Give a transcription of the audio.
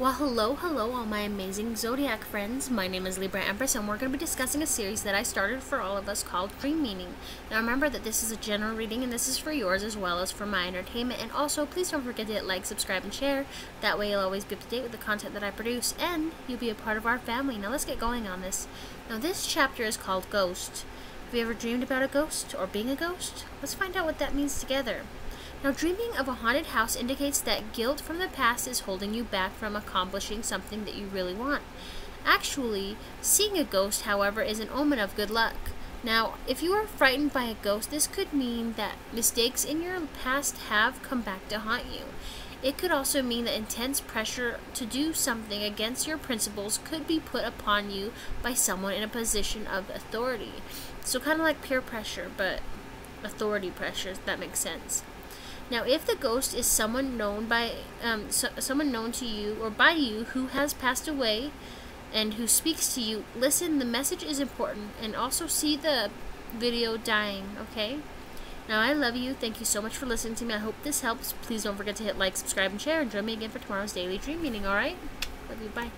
Well, hello, hello, all my amazing zodiac friends. My name is Libra Empress, and we're going to be discussing a series that I started for all of us called Dream Meaning. Now, remember that this is a general reading, and this is for yours as well as for my entertainment. And also, please don't forget to hit like, subscribe, and share. That way, you'll always be up to date with the content that I produce, and you'll be a part of our family. Now, let's get going on this. Now, this chapter is called Ghost. Have you ever dreamed about a ghost or being a ghost? Let's find out what that means together. Now, dreaming of a haunted house indicates that guilt from the past is holding you back from accomplishing something that you really want. Actually, seeing a ghost, however, is an omen of good luck. Now, if you are frightened by a ghost, this could mean that mistakes in your past have come back to haunt you. It could also mean that intense pressure to do something against your principles could be put upon you by someone in a position of authority. So, kind of like peer pressure, but authority pressure, if that makes sense. Now, if the ghost is someone known by um, so, someone known to you or by you who has passed away and who speaks to you, listen. The message is important, and also see the video dying. Okay. Now, I love you. Thank you so much for listening to me. I hope this helps. Please don't forget to hit like, subscribe, and share. And join me again for tomorrow's daily dream meaning. All right. Love you. Bye.